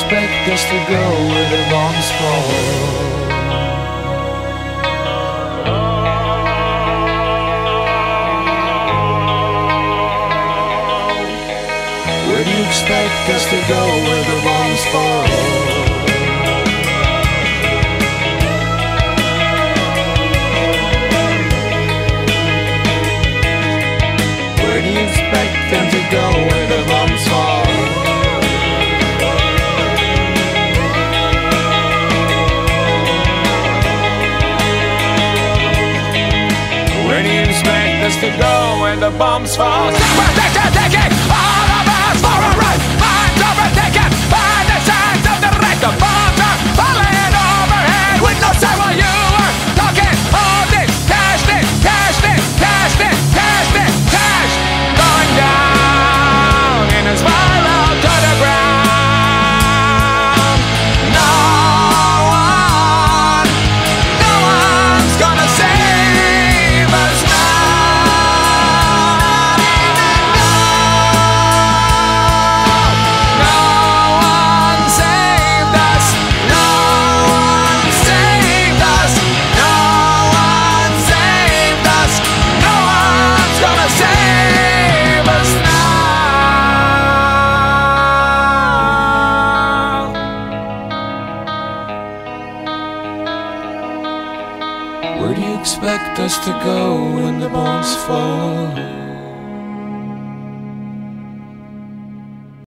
expect us to go where the bombs fall. Where do you expect us to go where the bombs fall? to go when the bombs fall. We're taking all of us for a ride. dust to go when the bombs fall.